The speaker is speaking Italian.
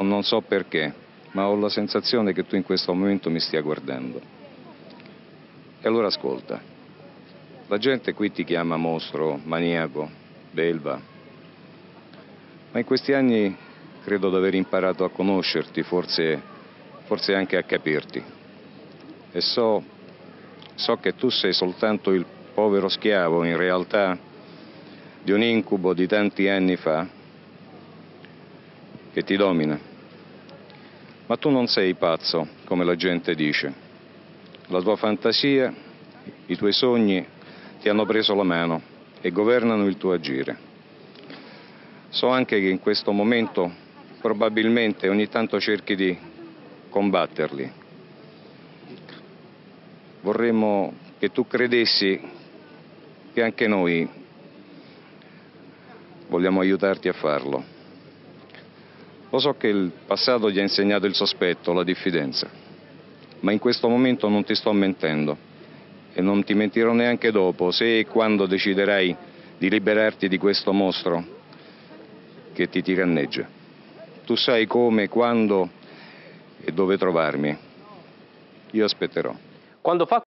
Non so perché, ma ho la sensazione che tu in questo momento mi stia guardando. E allora ascolta. La gente qui ti chiama mostro, maniaco, belva. Ma in questi anni credo di aver imparato a conoscerti, forse, forse anche a capirti. E so, so che tu sei soltanto il povero schiavo, in realtà, di un incubo di tanti anni fa che ti domina. Ma tu non sei pazzo, come la gente dice. La tua fantasia, i tuoi sogni ti hanno preso la mano e governano il tuo agire. So anche che in questo momento probabilmente ogni tanto cerchi di combatterli. Vorremmo che tu credessi che anche noi vogliamo aiutarti a farlo. Lo so che il passato ti ha insegnato il sospetto, la diffidenza, ma in questo momento non ti sto mentendo e non ti mentirò neanche dopo, se e quando deciderai di liberarti di questo mostro che ti tiranneggia. Tu sai come, quando e dove trovarmi. Io aspetterò. Quando fa